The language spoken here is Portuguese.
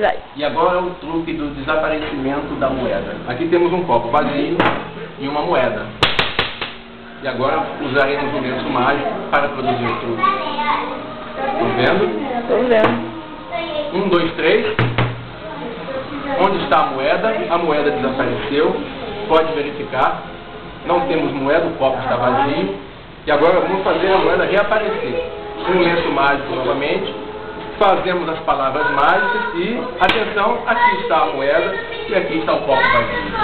Vai. E agora é o truque do desaparecimento da moeda. Aqui temos um copo vazio e uma moeda. E agora usaremos o lenço mágico para produzir o truque. Estão vendo? Tô vendo. Um, dois, três. Onde está a moeda? A moeda desapareceu. Pode verificar. Não temos moeda, o copo está vazio. E agora vamos fazer a moeda reaparecer. Um lenço mágico novamente. Fazemos as palavras mágicas e, atenção, aqui está a moeda e aqui está o copo vazio.